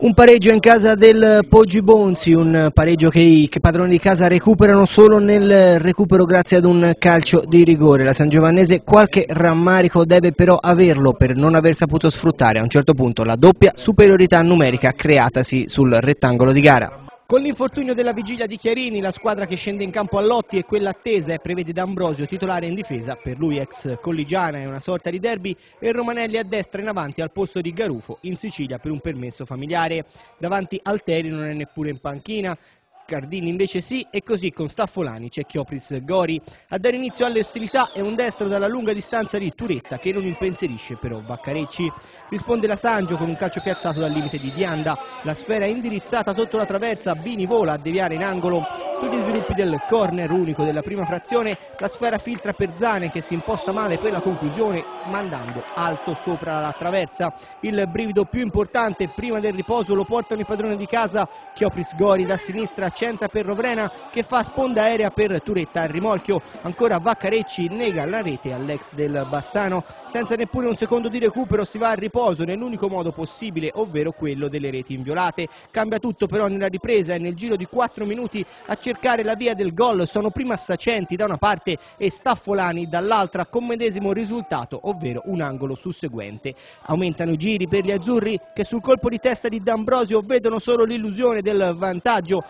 Un pareggio in casa del Poggi Bonzi, un pareggio che i padroni di casa recuperano solo nel recupero grazie ad un calcio di rigore. La San Giovannese qualche rammarico deve però averlo per non aver saputo sfruttare a un certo punto la doppia superiorità numerica creatasi sul rettangolo di gara. Con l'infortunio della vigilia di Chiarini, la squadra che scende in campo a Lotti e quella attesa e prevede D'Ambrosio titolare in difesa, per lui ex colligiana è una sorta di derby, e Romanelli a destra in avanti al posto di Garufo in Sicilia per un permesso familiare. Davanti Alteri non è neppure in panchina, Cardini invece sì e così con Staffolani c'è Chiopris Gori. A dare inizio alle ostilità è un destro dalla lunga distanza di Turetta che non impensierisce però Vaccarecci. Risponde la Sangio con un calcio piazzato dal limite di Dianda. La sfera è indirizzata sotto la traversa, Bini vola a deviare in angolo. Sugli sviluppi del corner unico della prima frazione la sfera filtra per Zane che si imposta male per la conclusione mandando alto sopra la traversa. Il brivido più importante prima del riposo lo portano i padroni di casa Chiopris Gori da sinistra centra per Rovrena che fa sponda aerea per Turetta al rimorchio. Ancora Vaccarecci nega la rete all'ex del Bassano. Senza neppure un secondo di recupero si va a riposo nell'unico modo possibile, ovvero quello delle reti inviolate. Cambia tutto però nella ripresa e nel giro di 4 minuti a cercare la via del gol sono prima Sacenti da una parte e Staffolani dall'altra con medesimo risultato, ovvero un angolo susseguente. Aumentano i giri per gli azzurri che sul colpo di testa di D'Ambrosio vedono solo l'illusione del vantaggio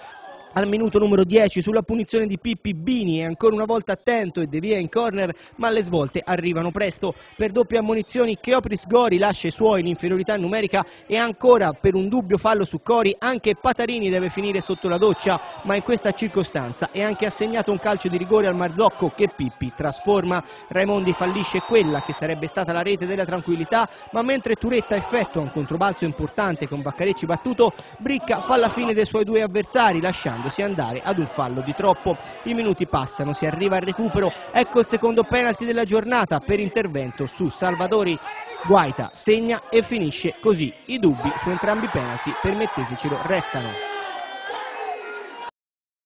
al minuto numero 10 sulla punizione di Pippi Bini è ancora una volta attento e devia in corner ma le svolte arrivano presto. Per doppie ammonizioni Creopris Gori lascia i suoi in inferiorità numerica e ancora per un dubbio fallo su Cori anche Patarini deve finire sotto la doccia ma in questa circostanza è anche assegnato un calcio di rigore al Marzocco che Pippi trasforma. Raimondi fallisce quella che sarebbe stata la rete della tranquillità ma mentre Turetta effettua un controbalzo importante con Baccarecci battuto Bricca fa la fine dei suoi due avversari lasciando lasciandosi andare ad un fallo di troppo. I minuti passano, si arriva al recupero, ecco il secondo penalty della giornata per intervento su Salvadori. Guaita segna e finisce così. I dubbi su entrambi i penalty, permettetecelo, restano.